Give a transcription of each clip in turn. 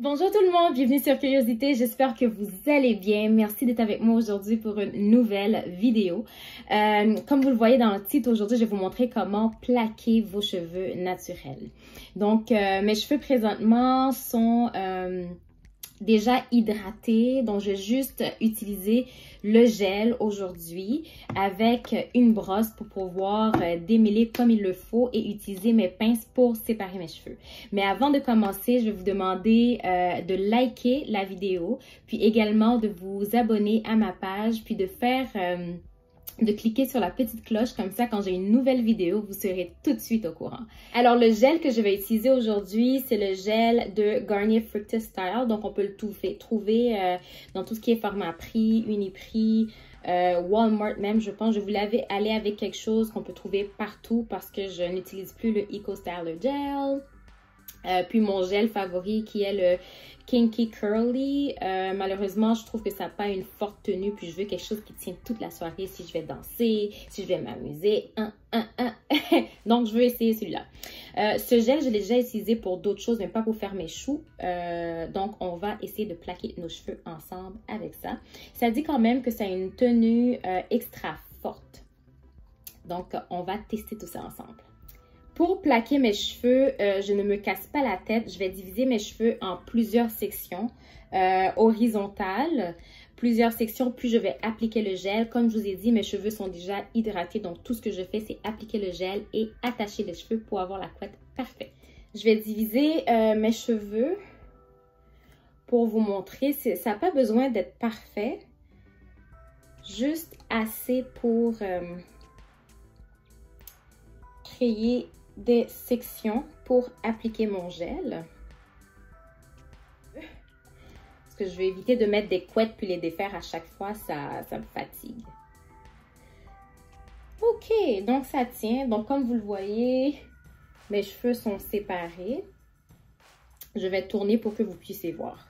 Bonjour tout le monde, bienvenue sur Curiosité, j'espère que vous allez bien. Merci d'être avec moi aujourd'hui pour une nouvelle vidéo. Euh, comme vous le voyez dans le titre, aujourd'hui je vais vous montrer comment plaquer vos cheveux naturels. Donc euh, mes cheveux présentement sont... Euh, déjà hydraté. Donc, je vais juste utiliser le gel aujourd'hui avec une brosse pour pouvoir euh, démêler comme il le faut et utiliser mes pinces pour séparer mes cheveux. Mais avant de commencer, je vais vous demander euh, de liker la vidéo, puis également de vous abonner à ma page, puis de faire... Euh, de cliquer sur la petite cloche, comme ça quand j'ai une nouvelle vidéo, vous serez tout de suite au courant. Alors le gel que je vais utiliser aujourd'hui, c'est le gel de Garnier Fructis Style, donc on peut le trouver euh, dans tout ce qui est format prix, Uniprix, euh, Walmart même, je pense. Je voulais aller avec quelque chose qu'on peut trouver partout parce que je n'utilise plus le Eco Styler Gel. Euh, puis mon gel favori qui est le Kinky Curly. Euh, malheureusement, je trouve que ça n'a pas une forte tenue. Puis je veux quelque chose qui tient toute la soirée si je vais danser, si je vais m'amuser. Donc, je veux essayer celui-là. Euh, ce gel, je l'ai déjà utilisé pour d'autres choses, mais pas pour faire mes choux. donc, on va essayer de plaquer nos cheveux ensemble avec ça. Ça dit quand même que ça a une tenue extra forte. Donc, on va tester tout ça ensemble. Pour plaquer mes cheveux, euh, je ne me casse pas la tête. Je vais diviser mes cheveux en plusieurs sections euh, horizontales. Plusieurs sections, puis je vais appliquer le gel. Comme je vous ai dit, mes cheveux sont déjà hydratés. Donc, tout ce que je fais, c'est appliquer le gel et attacher les cheveux pour avoir la couette parfaite. Je vais diviser euh, mes cheveux pour vous montrer. Ça n'a pas besoin d'être parfait. Juste assez pour créer des sections pour appliquer mon gel. Parce que je vais éviter de mettre des couettes puis les défaire à chaque fois, ça, ça me fatigue. Ok, donc ça tient. Donc comme vous le voyez, mes cheveux sont séparés. Je vais tourner pour que vous puissiez voir.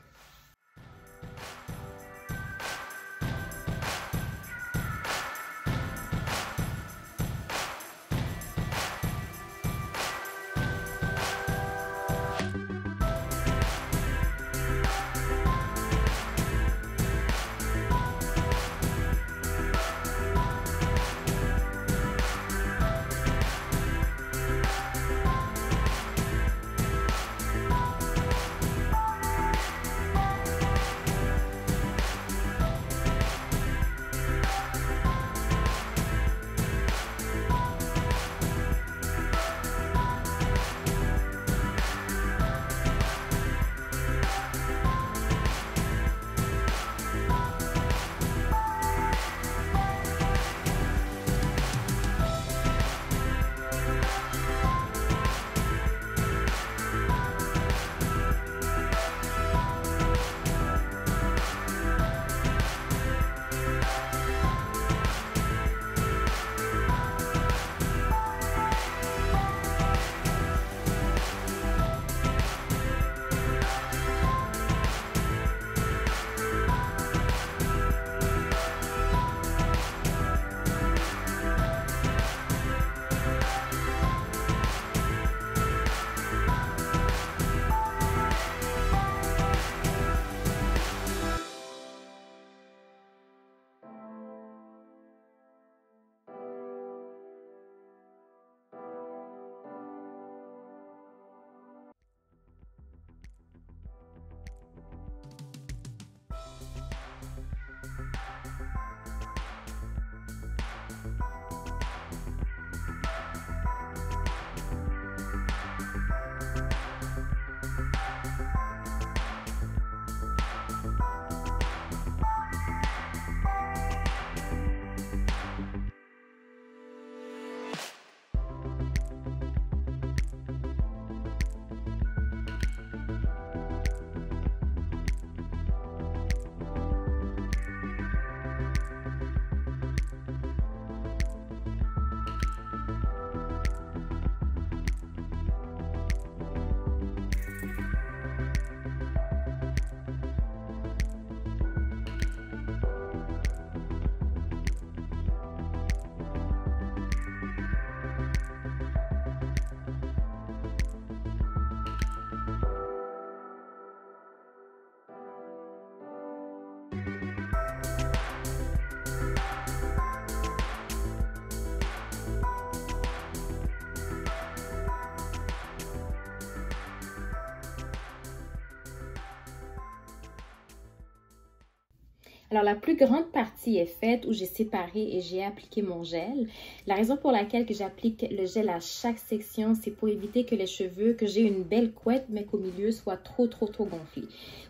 Alors, la plus grande partie est faite où j'ai séparé et j'ai appliqué mon gel. La raison pour laquelle que j'applique le gel à chaque section, c'est pour éviter que les cheveux, que j'ai une belle couette, mais qu'au milieu soit trop, trop, trop gonflé.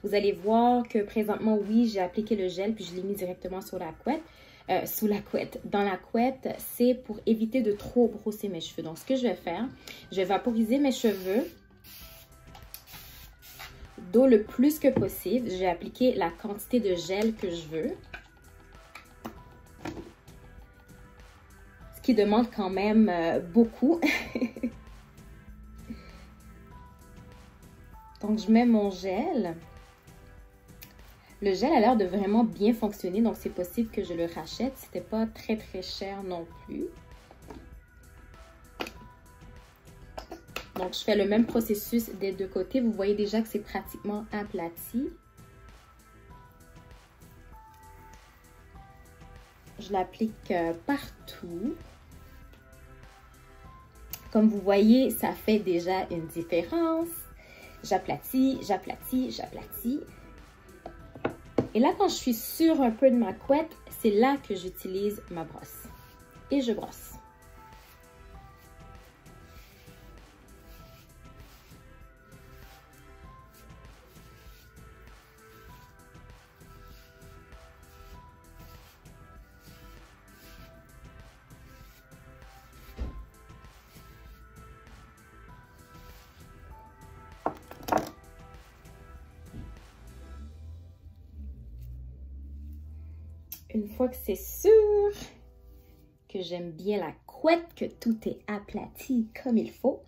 Vous allez voir que présentement, oui, j'ai appliqué le gel, puis je l'ai mis directement sur la couette. Euh, sous la couette. Dans la couette, c'est pour éviter de trop brosser mes cheveux. Donc, ce que je vais faire, je vais vaporiser mes cheveux d'eau le plus que possible. Je vais appliquer la quantité de gel que je veux. Ce qui demande quand même euh, beaucoup. Donc, je mets mon gel. Le gel a l'air de vraiment bien fonctionner, donc c'est possible que je le rachète. C'était pas très très cher non plus. Donc, je fais le même processus des deux côtés. Vous voyez déjà que c'est pratiquement aplati. Je l'applique euh, partout. Comme vous voyez, ça fait déjà une différence. J'aplatis, j'aplatis, j'aplatis. Et là, quand je suis sur un peu de ma couette, c'est là que j'utilise ma brosse. Et je brosse. Une fois que c'est sûr que j'aime bien la couette, que tout est aplati comme il faut,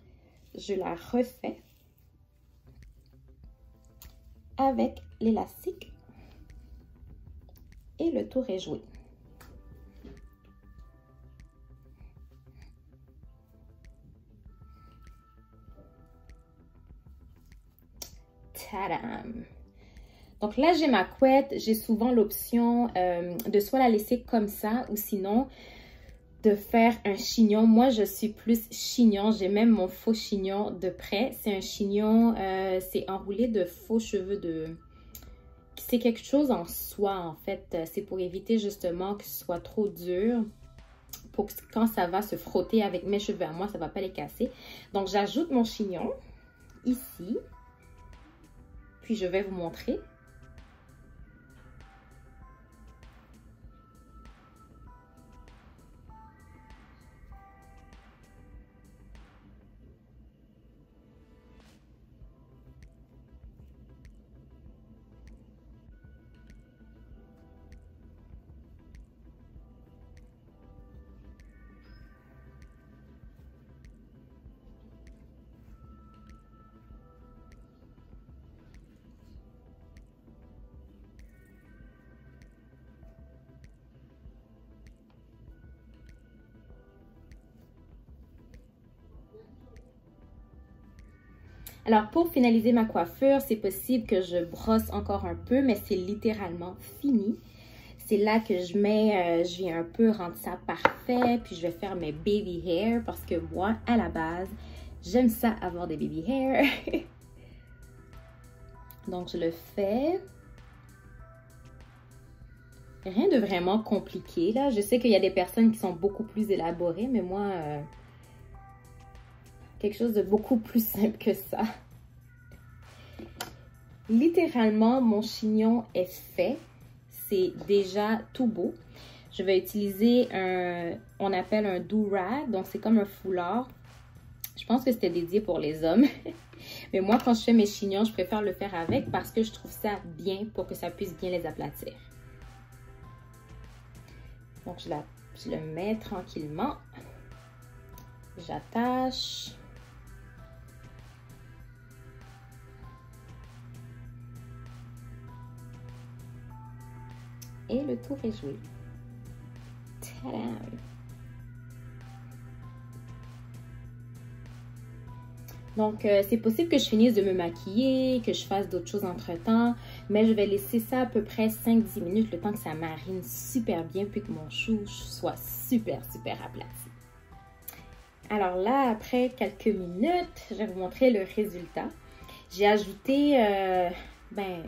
je la refais avec l'élastique et le tour est joué. Tadam! Donc là, j'ai ma couette. J'ai souvent l'option euh, de soit la laisser comme ça ou sinon de faire un chignon. Moi, je suis plus chignon. J'ai même mon faux chignon de près. C'est un chignon, euh, c'est enroulé de faux cheveux de... C'est quelque chose en soie, en fait. C'est pour éviter justement que ce soit trop dur. Pour que quand ça va se frotter avec mes cheveux à moi, ça ne va pas les casser. Donc, j'ajoute mon chignon ici. Puis, je vais vous montrer. Alors, pour finaliser ma coiffure, c'est possible que je brosse encore un peu, mais c'est littéralement fini. C'est là que je mets, euh, je viens un peu rendre ça parfait, puis je vais faire mes baby hair parce que moi, à la base, j'aime ça avoir des baby hair. Donc, je le fais. Rien de vraiment compliqué, là. Je sais qu'il y a des personnes qui sont beaucoup plus élaborées, mais moi... Euh, quelque chose de beaucoup plus simple que ça. Littéralement, mon chignon est fait. C'est déjà tout beau. Je vais utiliser un, on appelle un do-rag, donc c'est comme un foulard. Je pense que c'était dédié pour les hommes. Mais moi, quand je fais mes chignons, je préfère le faire avec parce que je trouve ça bien pour que ça puisse bien les aplatir. Donc, je, je le mets tranquillement. J'attache. Et le tour est joué. Donc, euh, c'est possible que je finisse de me maquiller, que je fasse d'autres choses entre-temps, mais je vais laisser ça à peu près 5-10 minutes, le temps que ça marine super bien, puis que mon chou soit super, super aplati. Alors là, après quelques minutes, je vais vous montrer le résultat. J'ai ajouté, euh, ben,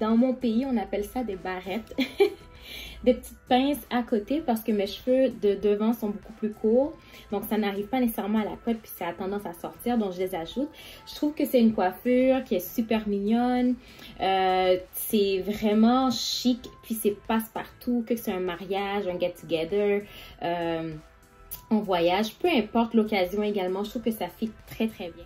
dans mon pays, on appelle ça des barrettes. des petites pinces à côté parce que mes cheveux de devant sont beaucoup plus courts. Donc, ça n'arrive pas nécessairement à la couette puis ça a tendance à sortir. Donc, je les ajoute. Je trouve que c'est une coiffure qui est super mignonne. Euh, c'est vraiment chic puis c'est passe-partout. Que c'est un mariage, un get-together. Euh, voyage, peu importe l'occasion également, je trouve que ça fit très très bien.